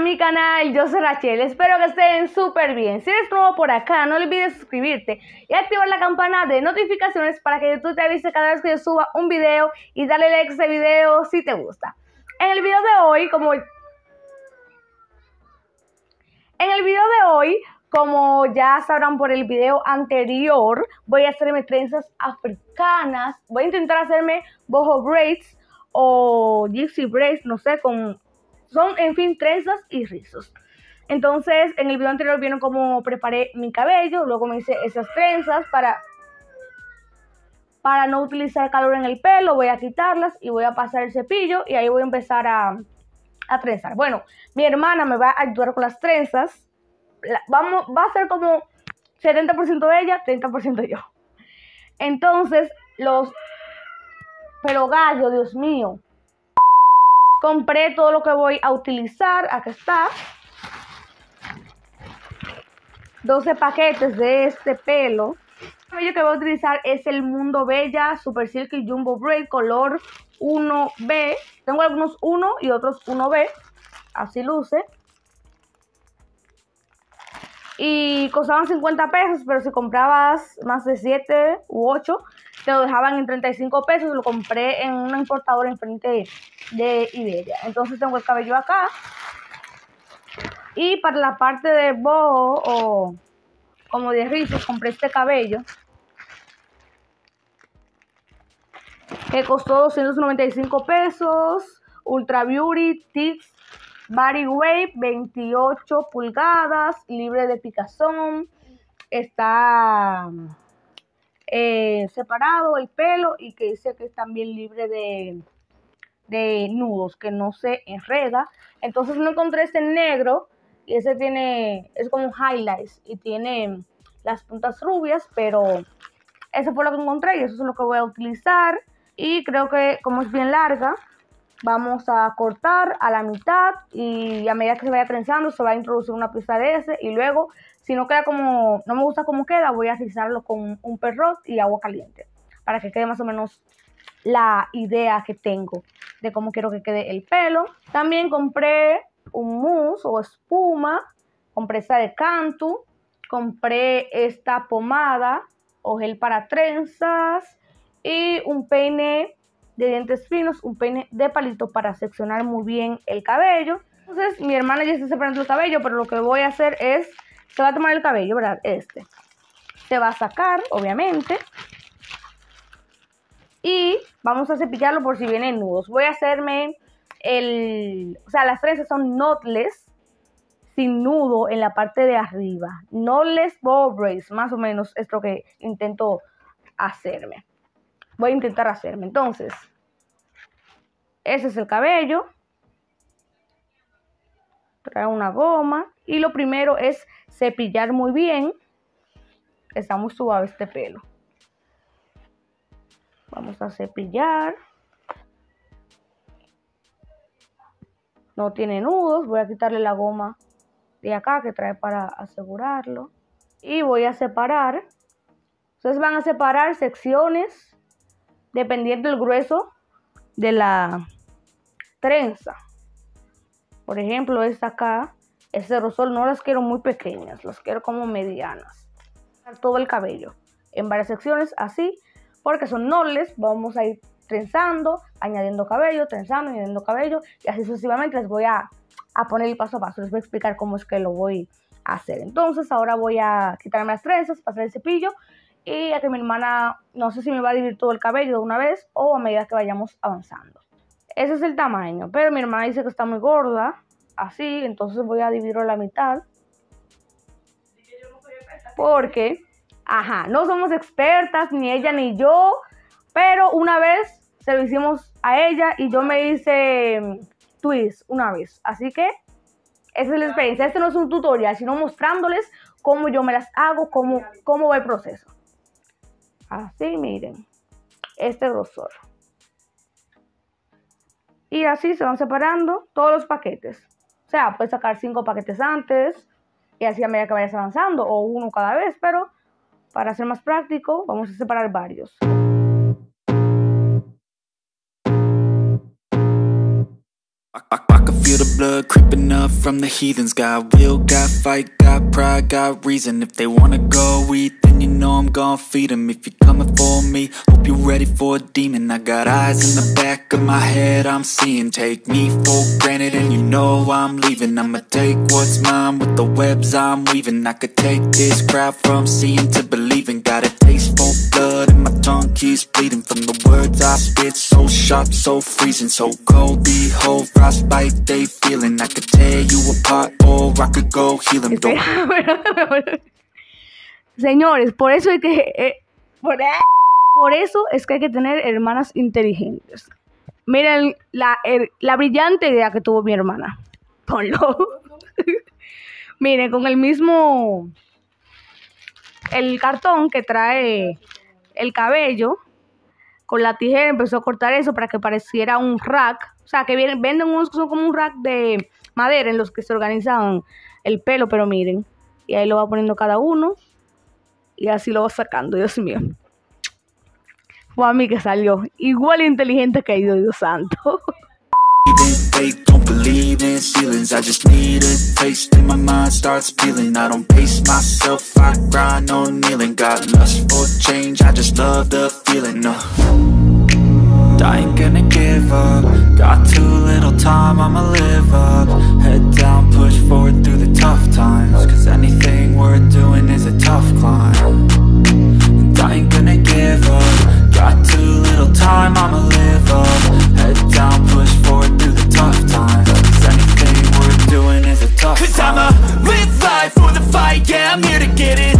mi canal, yo soy Rachel, espero que estén súper bien. Si eres nuevo por acá, no olvides suscribirte y activar la campana de notificaciones para que YouTube te avise cada vez que yo suba un video y darle like a este video si te gusta. En el video de hoy, como... En el video de hoy, como ya sabrán por el video anterior, voy a hacerme trenzas africanas. Voy a intentar hacerme boho braids o gypsy braids, no sé, con son, en fin, trenzas y rizos. Entonces, en el video anterior vieron cómo preparé mi cabello, luego me hice esas trenzas para, para no utilizar calor en el pelo, voy a quitarlas y voy a pasar el cepillo y ahí voy a empezar a, a trenzar. Bueno, mi hermana me va a ayudar con las trenzas, vamos, va a ser como 70% de ella, 30% yo. Entonces, los... Pero gallo, Dios mío, Compré todo lo que voy a utilizar. Acá está. 12 paquetes de este pelo. El cabello que voy a utilizar es el Mundo Bella Super Silky Jumbo Braid color 1B. Tengo algunos 1 y otros 1B. Así luce. Y costaban 50 pesos, pero si comprabas más de 7 u 8, te lo dejaban en 35 pesos. Lo compré en una importadora enfrente de Iberia. Entonces tengo el cabello acá. Y para la parte de boho o como de rizos, compré este cabello. Que costó 295 pesos. Ultra Beauty Tips Body Wave 28 pulgadas, libre de picazón. Está eh, separado el pelo y que dice que es también libre de, de nudos, que no se enreda. Entonces no encontré este negro y ese tiene, es como highlights y tiene las puntas rubias, pero ese fue lo que encontré y eso es lo que voy a utilizar. Y creo que como es bien larga, vamos a cortar a la mitad y a medida que se vaya trenzando se va a introducir una pieza de ese y luego si no queda como, no me gusta como queda, voy a rizarlo con un perrot y agua caliente para que quede más o menos la idea que tengo de cómo quiero que quede el pelo. También compré un mousse o espuma, compré esta de Cantu, compré esta pomada o gel para trenzas y un peine de dientes finos, un peine de palito para seccionar muy bien el cabello. Entonces mi hermana ya está separando el cabello, pero lo que voy a hacer es se va a tomar el cabello, ¿verdad? Este. Se va a sacar, obviamente. Y vamos a cepillarlo por si vienen nudos. Voy a hacerme el... O sea, las trenzas son knotless, sin nudo en la parte de arriba. Knotless bow braids, más o menos es lo que intento hacerme. Voy a intentar hacerme. Entonces, ese es el cabello. Trae una goma. Y lo primero es cepillar muy bien. Está muy suave este pelo. Vamos a cepillar. No tiene nudos. Voy a quitarle la goma de acá que trae para asegurarlo. Y voy a separar. Ustedes van a separar secciones dependiendo del grueso de la trenza. Por ejemplo, esta acá ese rosol no las quiero muy pequeñas, las quiero como medianas. Todo el cabello en varias secciones así, porque son nobles, vamos a ir trenzando, añadiendo cabello, trenzando, añadiendo cabello y así sucesivamente les voy a, a poner el paso a paso, les voy a explicar cómo es que lo voy a hacer. Entonces ahora voy a quitarme las trenzas, pasar el cepillo y a que mi hermana, no sé si me va a dividir todo el cabello de una vez o a medida que vayamos avanzando. Ese es el tamaño, pero mi hermana dice que está muy gorda, así, entonces voy a dividirlo a la mitad. Porque, ajá, no somos expertas, ni ella ni yo, pero una vez se lo hicimos a ella y yo me hice mm, twist una vez. Así que esa es la experiencia. Este no es un tutorial, sino mostrándoles cómo yo me las hago, cómo, cómo va el proceso. Así, miren, este grosor. Y así se van separando todos los paquetes. O sea, puedes sacar cinco paquetes antes y así a medida que vayas avanzando o uno cada vez, pero para ser más práctico vamos a separar varios. feel the blood creeping up from know I'm gon' feed them. If you're coming for me, hope you're ready for a demon. I got eyes in the back of my head, I'm seeing. Take me for granted, and you know I'm leaving. I'ma take what's mine with the webs I'm weaving. I could take this crowd from seeing to believing. Got a taste for blood, and my tongue keeps bleeding from the words I spit. So sharp, so freezing, so cold. Behold, frostbite they feeling. I could tear you apart, or I could go heal them. Don't Señores, por eso hay que... eh, por, por eso es que hay que tener hermanas inteligentes. Miren la, brillante idea que tuvo mi hermana. Ponlo. Miren, con el mismo... El cartón que trae el cabello, con la tijera empezó a cortar eso para que pareciera un rack. O sea, que venden unos que son como un rack de madera en los que se organizan el pelo, pero miren. Y ahí lo va poniendo cada uno. Y así lo va sacando, Dios mío. Fue a mí que salió. Igual inteligente que yo, Dios santo. Got lust for change, I just love the feeling. I ain't gonna give up. Got too little time, I'ma live up. Head down, push forward through the tough times. Cause anything worth doing is a tough climb. Give up. Got too little time, I'ma live up. Head down, push forward through the tough times. Cause anything worth doing is a tough Cause climb. I'ma live life for the fight, yeah, I'm here to get it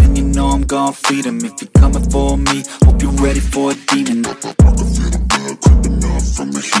know I'm gon' feed them If you're coming for me, hope you're ready for a demon. I can feel the blood creeping up from the heathens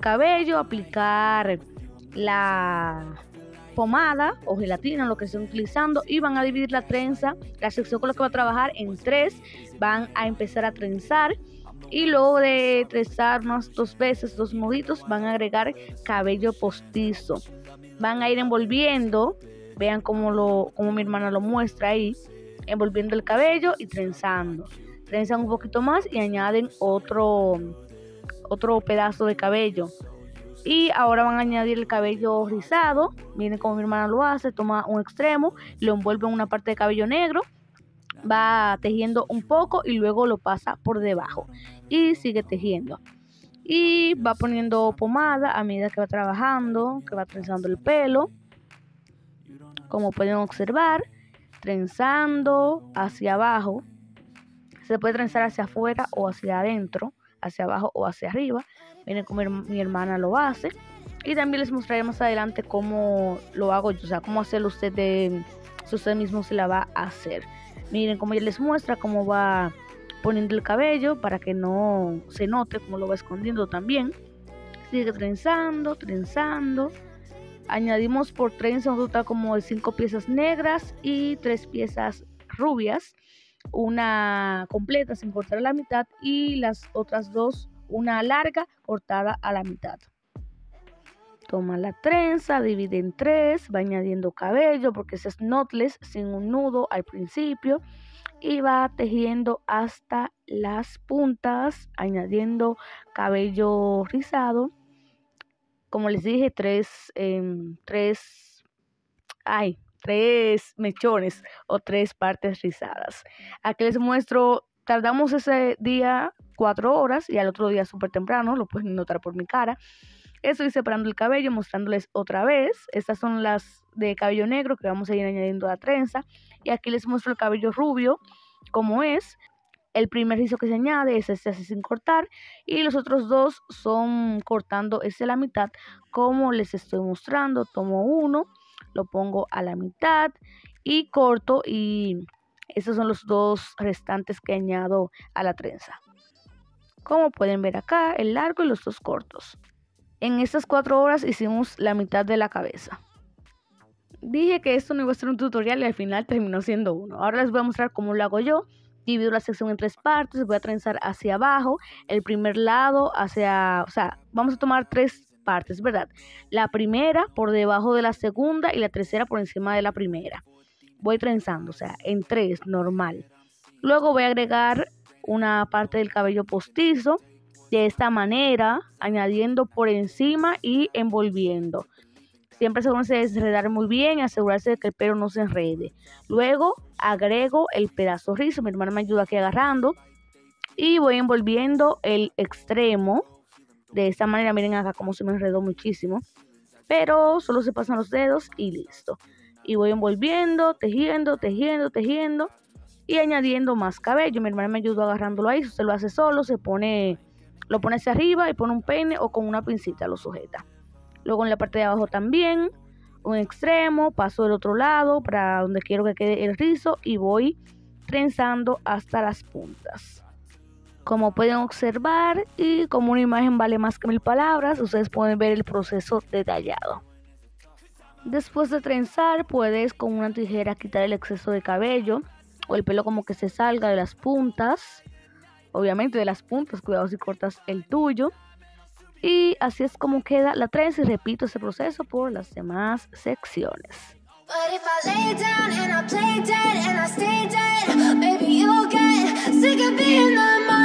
el cabello, aplicar la pomada o gelatina, lo que estén utilizando, y van a dividir la trenza, la sección con la que va a trabajar en tres, van a empezar a trenzar y luego de trenzar unas dos veces, dos nuditos, van a agregar cabello postizo. Van a ir envolviendo, vean cómo, lo, cómo mi hermana lo muestra ahí, envolviendo el cabello y trenzando. Trenzan un poquito más y añaden otro otro pedazo de cabello. Y ahora van a añadir el cabello rizado. Miren cómo mi hermana lo hace. Toma un extremo, lo envuelve en una parte de cabello negro. Va tejiendo un poco y luego lo pasa por debajo. Y sigue tejiendo. y va poniendo pomada a medida que va trabajando, que va trenzando el pelo. Como pueden observar, trenzando hacia abajo. Se puede trenzar hacia afuera o hacia adentro, hacia abajo o hacia arriba. Miren cómo mi hermana lo hace. Y también les mostraré más adelante cómo lo hago yo, o sea, cómo hacerlo usted de, si usted mismo se la va a hacer. Miren cómo ella les muestra cómo va poniendo el cabello para que no se note cómo lo va escondiendo también. Sigue trenzando, trenzando. Añadimos por trenza un total como de 5 piezas negras y 3 piezas rubias. Una completa sin cortar a la mitad y las otras dos una larga cortada a la mitad. Toma la trenza, divide en tres, va añadiendo cabello porque ese es knotless sin un nudo al principio y va tejiendo hasta las puntas, añadiendo cabello rizado. Como les dije, tres, em, tres, ay, tres mechones o tres partes rizadas. Aquí les muestro, tardamos ese día cuatro horas y al otro día súper temprano, lo pueden notar por mi cara. Estoy separando el cabello, mostrándoles otra vez. Estas son las de cabello negro que vamos a ir añadiendo a trenza. Y aquí les muestro el cabello rubio, como es. El primer rizo que se añade es este así sin cortar y los otros dos son cortando este la mitad como les estoy mostrando. Tomo uno, lo pongo a la mitad y corto y estos son los dos restantes que añado a la trenza. Como pueden ver acá, el largo y los dos cortos. En estas cuatro horas hicimos la mitad de la cabeza. Dije que esto no iba a ser un tutorial y al final terminó siendo uno. Ahora les voy a mostrar cómo lo hago yo. Divido la sección en tres partes, voy a trenzar hacia abajo, el primer lado hacia, o sea, vamos a tomar tres partes, ¿verdad? La primera por debajo de la segunda y la tercera por encima de la primera. Voy trenzando, o sea, en tres, normal. Luego voy a agregar una parte del cabello postizo de esta manera, añadiendo por encima y envolviendo. Siempre asegúrense de enredar muy bien y asegurarse de que el pelo no se enrede. Luego agrego el pedazo rizo. Mi hermana me ayuda aquí agarrando. Y voy envolviendo el extremo. De esta manera, miren acá cómo se me enredó muchísimo. Pero solo se pasan los dedos y listo. Y voy envolviendo, tejiendo, tejiendo, tejiendo. Y añadiendo más cabello. Mi hermana me ayudó agarrándolo ahí. Usted lo hace solo, se pone, lo pone hacia arriba y pone un peine o con una pincita lo sujeta. Luego en la parte de abajo también, un extremo, paso del otro lado para donde quiero que quede el rizo y voy trenzando hasta las puntas. Como pueden observar y como una imagen vale más que mil palabras, ustedes pueden ver el proceso detallado. Después de trenzar, puedes con una tijera quitar el exceso de cabello o el pelo como que se salga de las puntas. Obviamente de las puntas, cuidado si cortas el tuyo. Y así es como queda la trenza y repito ese proceso por las demás secciones.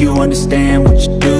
you understand what you do.